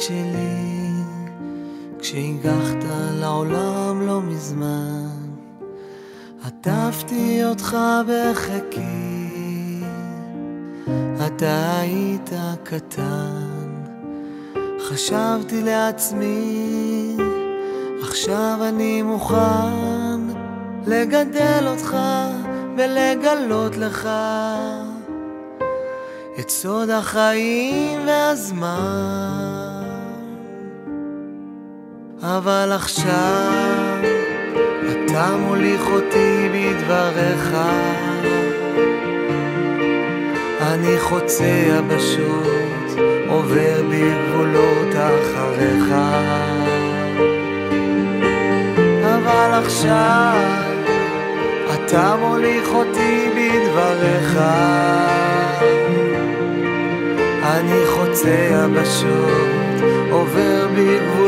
שלי כשהגחת לעולם לא מזמן עטפתי אותך בחיקי אתה היית קטן חשבתי לעצמי עכשיו אני מוכן לגדל אותך ולגלות לך את סוד החיים והזמן. אבל עכשיו אתה מוליך אותי בדבריך, אני חוצה יבשות, עובר בגבולות אחריך. אבל עכשיו אתה מוליך אותי בדבריך אני חוצה יבשות, עובר בגבולות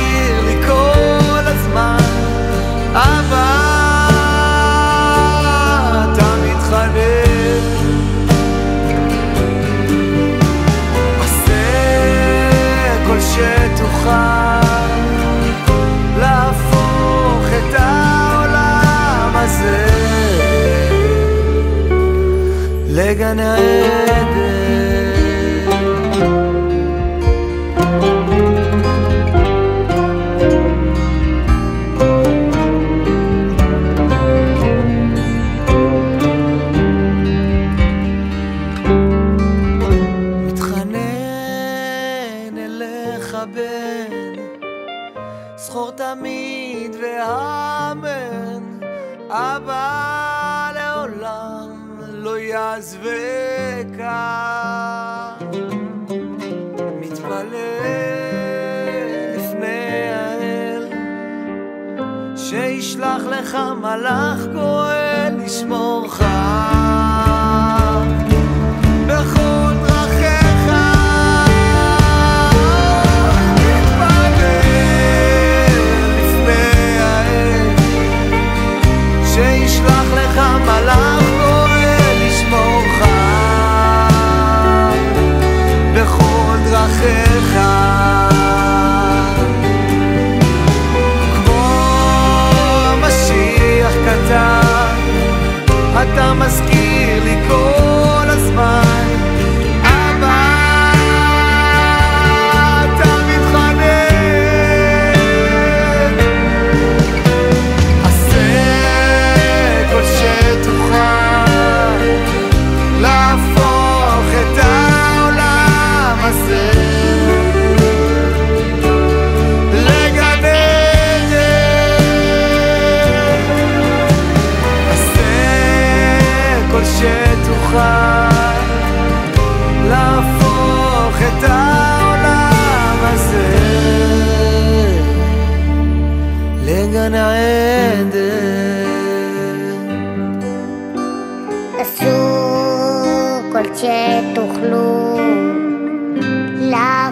לגן העדן. מתחנן אליך בן, זכור תמיד ואמן, אבא לא יעזבך. מתפלל לפני האל, שישלח לך מלאך גואל לשמורך. אבל שתוכלו לעבוד